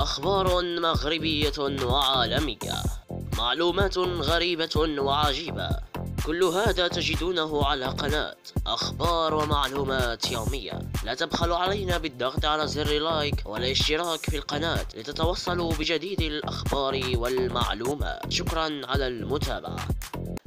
أخبار مغربية وعالمية معلومات غريبة وعجيبة. كل هذا تجدونه على قناة أخبار ومعلومات يومية. لا تبخلوا علينا بالضغط على زر لايك والاشتراك في القناة لتتوصلوا بجديد الأخبار والمعلومات. شكرا على المتابعة.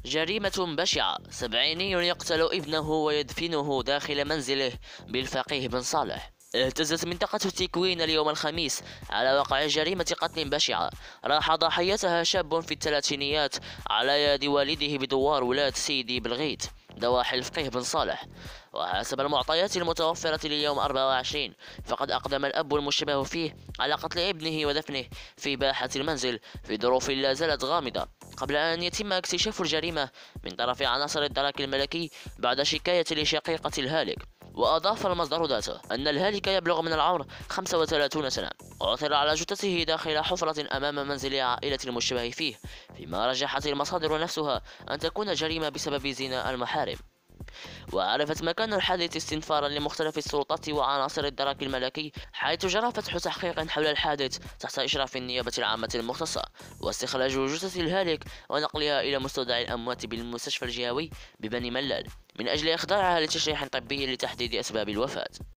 جريمة بشعة. سبعيني يقتل ابنه ويدفنه داخل منزله بالفقيه بن صالح. اهتزت منطقة التكوين اليوم الخميس على وقع جريمة قتل بشعة. راح ضحيتها شاب في الثلاثينيات على يد والده بدوار ولاة سيدي بالغيت ضواحي الفقيه بن صالح. وحسب المعطيات المتوفرة لليوم 24 فقد أقدم الأب المشتبه فيه على قتل ابنه ودفنه في باحة المنزل في ظروف لا زالت غامضة. قبل أن يتم اكتشاف الجريمة من طرف عناصر الدرك الملكي بعد شكاية لشقيقة الهالك. وأضاف المصدر ذاته أن الهالك يبلغ من العمر 35 سنة عثر على جثته داخل حفرة أمام منزل عائلة المشتبه فيه فيما رجحت المصادر نفسها أن تكون جريمة بسبب زنا المحارم وعرفت مكان الحادث استنفارا لمختلف السلطات وعناصر الدرك الملكي حيث جرى فتح تحقيق حول الحادث تحت إشراف النيابة العامة المختصة واستخراج جثة الهالك ونقلها إلى مستودع الأموات بالمستشفى الجهوي ببني ملال من أجل إخضاعها لتشريح طبي لتحديد أسباب الوفاة.